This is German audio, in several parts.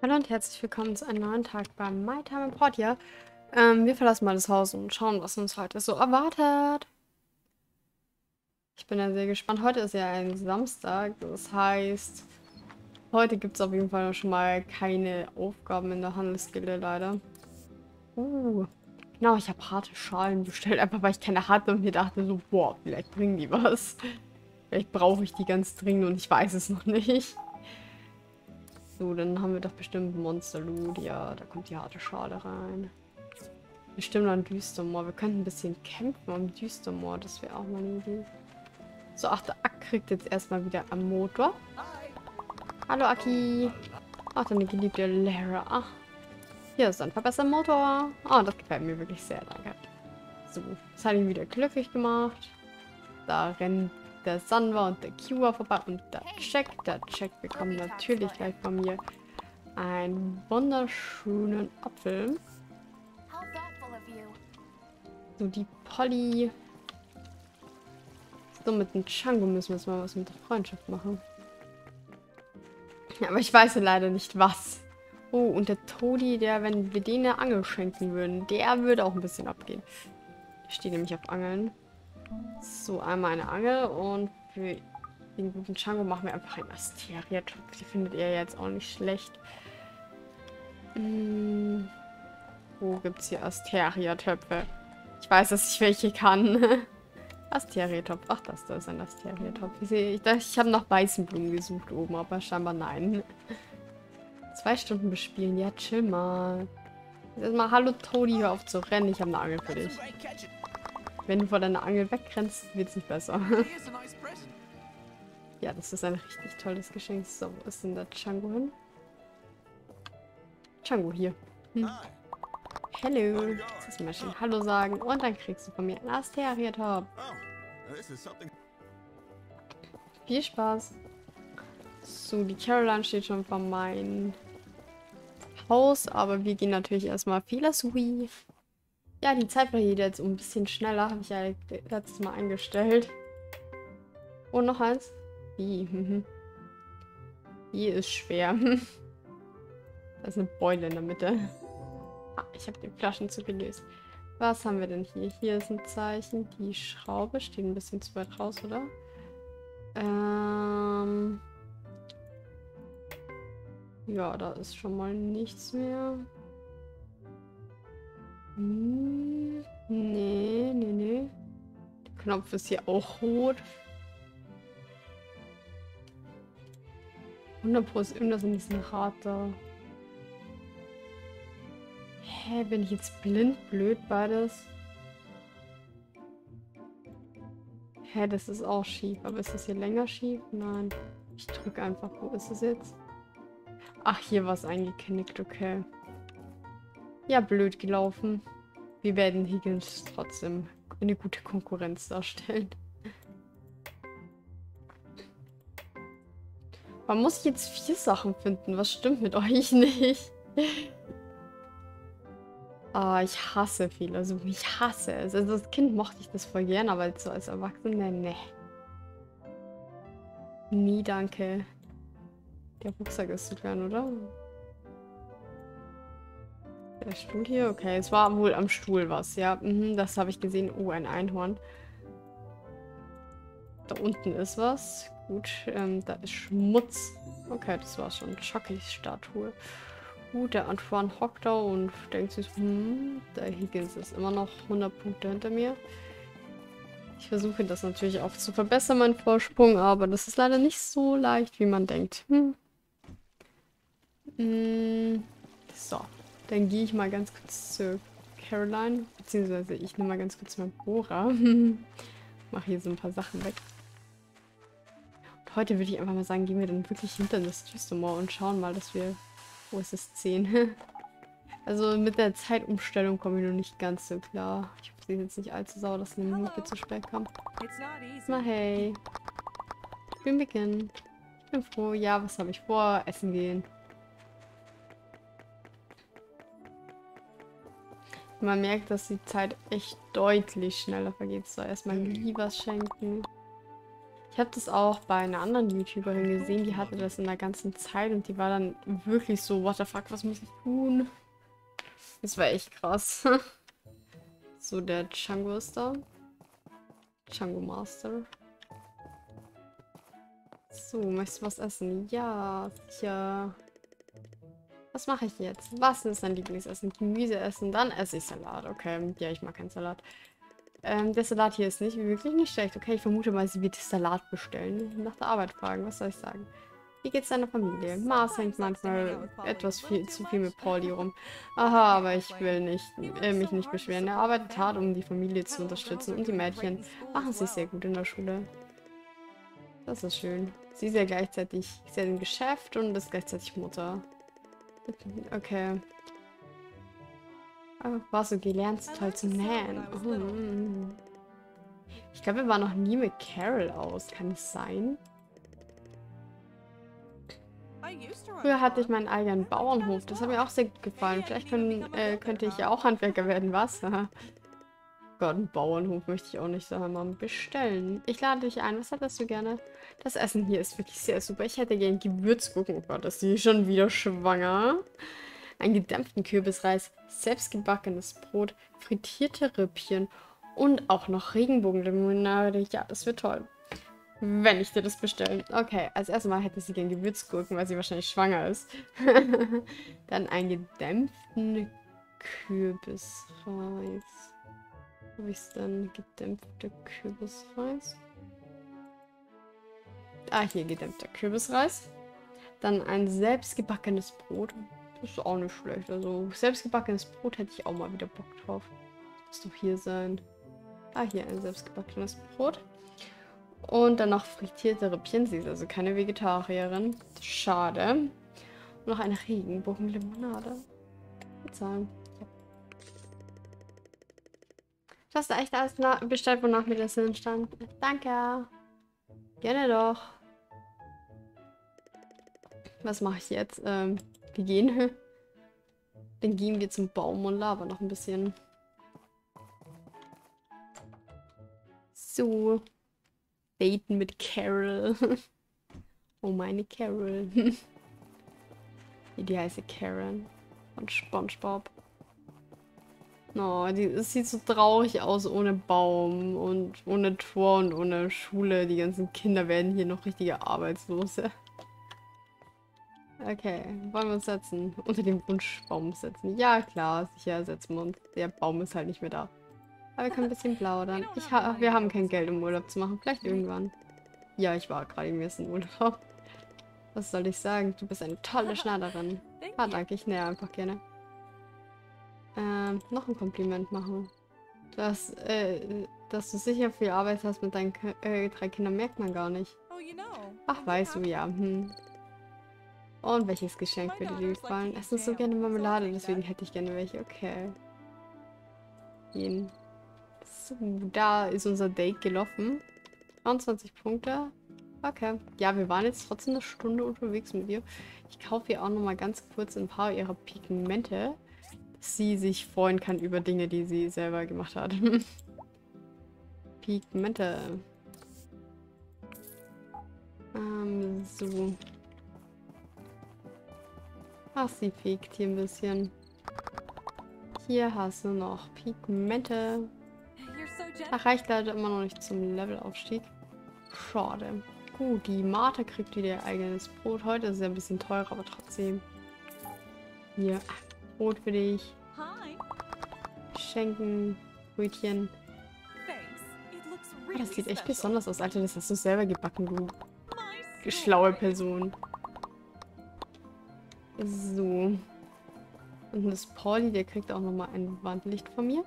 Hallo und herzlich willkommen zu einem neuen Tag beim My Time Import hier. Ähm, wir verlassen mal das Haus und schauen, was uns heute so erwartet. Ich bin ja sehr gespannt. Heute ist ja ein Samstag, das heißt, heute gibt es auf jeden Fall schon mal keine Aufgaben in der Handelsgilde leider. Uh, genau, ich habe harte Schalen bestellt, einfach weil ich keine hatte und mir dachte so, boah, vielleicht bringen die was. Vielleicht brauche ich die ganz dringend und ich weiß es noch nicht. So, dann haben wir doch bestimmt Monster Loot. Ja, da kommt die harte Schale rein. Bestimmt an Düstermoor. Wir könnten ein bisschen kämpfen am Düstermoor. Das wäre auch mal eine Idee. So, ach, der Ack kriegt jetzt erstmal wieder am Motor. Hallo, Aki. Ach, deine geliebte Lara. Ach, hier ist ein verbesserter Motor. Oh, das gefällt mir wirklich sehr, danke. So, das hat ihn wieder glücklich gemacht. Da rennt der Sanwa und der Kiwa vorbei und der Check. Der Check bekommt natürlich gleich von mir einen wunderschönen Apfel. So, die Polly. So, mit dem Chango müssen wir jetzt mal was mit der Freundschaft machen. Ja, aber ich weiß ja leider nicht was. Oh, und der Todi, der, wenn wir denen eine Angel schenken würden, der würde auch ein bisschen abgehen. Der steht nämlich auf Angeln. So, einmal eine Angel und für den guten Chango machen wir einfach einen Asteria-Topf. Die findet ihr jetzt auch nicht schlecht. Hm. Wo gibt es hier Asteria-Töpfe? Ich weiß, dass ich welche kann. Asteria-Topf. Ach, das da ist ein Asteria-Topf. Ich, ich, ich habe nach weißen Blumen gesucht oben, aber scheinbar nein. Zwei Stunden bespielen. Ja, chill mal. Jetzt mal, hallo Todi, hör auf zu rennen. Ich habe eine Angel für dich. Wenn du vor deiner Angel wegrennst, wird es nicht besser. ja, das ist ein richtig tolles Geschenk. So, wo ist denn der Chango hin? Chango hier. Hm. Hallo. Jetzt mal schön Hallo sagen und dann kriegst du von mir einen Asteria-Top. Viel Spaß. So, die Caroline steht schon vor meinem Haus, aber wir gehen natürlich erstmal Fehlersui. Ja, die Zeit vergeht jetzt ein bisschen schneller. Habe ich ja letztes Mal eingestellt. Und noch eins. Wie? Wie ist schwer. da ist eine Beule in der Mitte. Ah, ich habe die Flaschen zu gelöst. Was haben wir denn hier? Hier ist ein Zeichen. Die Schraube steht ein bisschen zu weit raus, oder? Ähm... Ja, da ist schon mal nichts mehr. Hm, nee, nee, nee. Der Knopf ist hier auch rot. 100 Pro ist irgendwas in diesem Rad da. Hä, bin ich jetzt blind, blöd beides? Hä, das ist auch schief. Aber ist das hier länger schief? Nein. Ich drücke einfach. Wo ist es jetzt? Ach, hier war es eingeknickt. Okay. Ja, blöd gelaufen. Wir werden Higgins trotzdem eine gute Konkurrenz darstellen. Man muss jetzt vier Sachen finden. Was stimmt mit euch nicht? Ah, ich hasse viel. Also ich hasse es. Also als Kind mochte ich das voll gern, aber so als Erwachsene, ne. Nie danke. Der Rucksack ist zu klein, oder? Der Stuhl hier? Okay, es war wohl am Stuhl was. Ja, mhm, das habe ich gesehen. Oh, ein Einhorn. Da unten ist was. Gut, ähm, da ist Schmutz. Okay, das war schon. Chucky-Statue. Gut, der Antoine hockt da und denkt sich, hm, der Higgins ist immer noch 100 Punkte hinter mir. Ich versuche das natürlich auch zu verbessern, meinen Vorsprung, aber das ist leider nicht so leicht, wie man denkt. Hm. Hm. So. Dann gehe ich mal ganz kurz zu Caroline. Beziehungsweise ich nehme mal ganz kurz mein Bohrer. Mache hier so ein paar Sachen weg. Und heute würde ich einfach mal sagen, gehen wir dann wirklich hinter das Düstermoor und schauen mal, dass wir... Wo ist es? 10? also mit der Zeitumstellung komme ich noch nicht ganz so klar. Ich hoffe, sie ist jetzt nicht allzu sauer, dass eine Minute zu spät kam. Mal hey. Ich bin beginnen. Ich bin froh. Ja, was habe ich vor? Essen gehen. Man merkt, dass die Zeit echt deutlich schneller vergeht. So, erstmal Lee was schenken. Ich Ich habe das auch bei einer anderen YouTuberin gesehen, die hatte das in der ganzen Zeit und die war dann wirklich so, what the fuck, was muss ich tun? Das war echt krass. so, der Django ist da. Django Master. So, möchtest du was essen? Ja, sicher. Was mache ich jetzt? Was ist dein Lieblingsessen? Gemüse essen, dann esse ich Salat. Okay, ja, ich mag keinen Salat. Ähm, der Salat hier ist nicht wirklich nicht schlecht. Okay, ich vermute mal, sie wird Salat bestellen. Nach der Arbeit fragen, was soll ich sagen? Wie geht's deiner Familie? Mars hängt manchmal etwas viel, zu viel mit Pauli rum. Aha, aber ich will nicht, äh, mich nicht beschweren. Er arbeitet hart, um die Familie zu unterstützen und die Mädchen machen sich sehr gut in der Schule. Das ist schön. Sie ist ja gleichzeitig, hat ein Geschäft und ist gleichzeitig Mutter. Okay. Oh, warst du gelernt, toll zu nähen? Oh. Ich glaube, wir waren noch nie mit Carol aus. Kann es sein? Früher hatte ich meinen eigenen Bauernhof. Das hat mir auch sehr gut gefallen. Vielleicht können, äh, könnte ich ja auch Handwerker werden. Was? Gott, einen Bauernhof möchte ich auch nicht sagen. Mal bestellen. Ich lade dich ein. Was hättest du gerne? Das Essen hier ist wirklich sehr super. Ich hätte gerne Gewürzgurken. Oh Gott, ist sie schon wieder schwanger. Einen gedämpften Kürbisreis, selbstgebackenes Brot, frittierte Rippchen und auch noch Regenbogenlimonade. Ja, das wird toll. Wenn ich dir das bestelle. Okay, als erstes Mal hätte sie gerne Gewürzgurken, weil sie wahrscheinlich schwanger ist. Dann einen gedämpften Kürbisreis. Wo ist denn gedämpfter Kürbisreis? Ah, hier gedämpfter Kürbisreis. Dann ein selbstgebackenes Brot. Das ist auch nicht schlecht. Also selbstgebackenes Brot hätte ich auch mal wieder Bock drauf. Das muss doch hier sein. Ah, hier ein selbstgebackenes Brot. Und dann noch frittierte Rippchen. Sie ist also keine Vegetarierin. Schade. Und noch eine Regenbogenlimonade. Bezahlen. Du hast echt alles bestellt, wonach mir das Sinn stand. Danke. Gerne doch. Was mache ich jetzt? Ähm, wir gehen. Dann gehen wir zum Baum und labern noch ein bisschen. So. Daten mit Carol. oh, meine Carol. die heißt Karen. Von Spongebob. Oh, die, es sieht so traurig aus ohne Baum und ohne Tor und ohne Schule. Die ganzen Kinder werden hier noch richtige Arbeitslose. Okay, wollen wir uns setzen? Unter dem Wunschbaum setzen. Ja, klar, sicher setzen wir uns. Der Baum ist halt nicht mehr da. Aber wir können ein bisschen plaudern. Ich ha wir haben kein Geld, um Urlaub zu machen. Vielleicht irgendwann. Ja, ich war gerade im ersten Urlaub. Was soll ich sagen? Du bist eine tolle Schneiderin. Ah, danke. Ich nähe einfach gerne. Ähm, noch ein Kompliment machen. Dass, äh, dass du sicher viel Arbeit hast mit deinen äh, drei Kindern, merkt man gar nicht. Oh, Ach, weißt du, ja. Hm. Und welches Geschenk würde dir gefallen? Es ist so gerne Marmelade, deswegen hätte ich gerne welche. Okay. Gehen. So, da ist unser Date gelaufen. 23 Punkte. Okay. Ja, wir waren jetzt trotzdem eine Stunde unterwegs mit ihr. Ich kaufe ihr auch noch mal ganz kurz ein paar ihrer Pigmente sie sich freuen kann über Dinge, die sie selber gemacht hat. Pigmente. Ähm, so. Ach, sie fegt hier ein bisschen. Hier hast du noch Pigmente. Ach, reicht leider immer noch nicht zum Levelaufstieg. Schade. Gut, die Mate kriegt wieder ihr eigenes Brot. Heute ist es ein bisschen teurer, aber trotzdem. Hier. Brot für dich. Schenken, Brötchen. Oh, das sieht echt besonders aus, Alter. Das hast du selber gebacken, du schlaue Person. So. Und das Pauli, der kriegt auch nochmal ein Wandlicht von mir.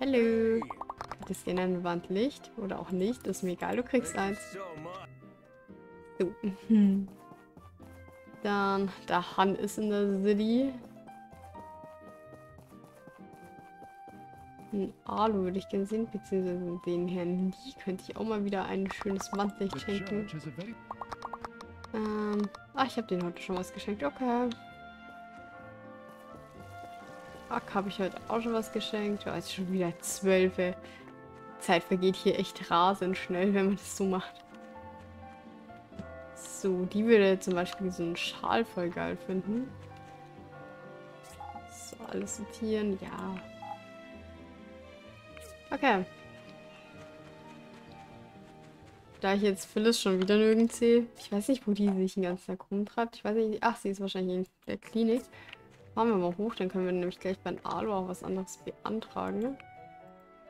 Hallo. Hättest gerne ein Wandlicht? Oder auch nicht? ist mir egal, du kriegst eins. So. Dann, der Han ist in der City. Ein Alu würde ich gerne sehen, beziehungsweise den Herrn Lee könnte ich auch mal wieder ein schönes Wandlicht schenken. Ähm, ach, ich habe den heute schon was geschenkt. Okay. Ach, habe ich heute auch schon was geschenkt. Ja, ist schon wieder zwölf. Zeit vergeht hier echt rasend schnell, wenn man das so macht. So, die würde zum Beispiel so einen Schal voll geil finden. So, alles sortieren, ja. Okay. Da ich jetzt Phyllis schon wieder nirgends sehe, ich weiß nicht, wo die sich den ganzen Tag rumtreibt. Ich weiß nicht, ach, sie ist wahrscheinlich in der Klinik. Fahren wir mal hoch, dann können wir nämlich gleich bei Alu auch was anderes beantragen.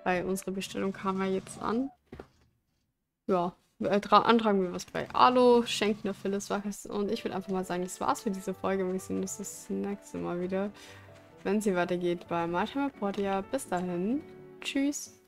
Weil unsere Bestellung kam ja jetzt an. Ja, äh, antragen wir was bei Alu, schenken der Phyllis was. Und ich würde einfach mal sagen, das war's für diese Folge. Wir sehen uns das nächste Mal wieder, wenn sie weitergeht bei Time Portia. Bis dahin, tschüss.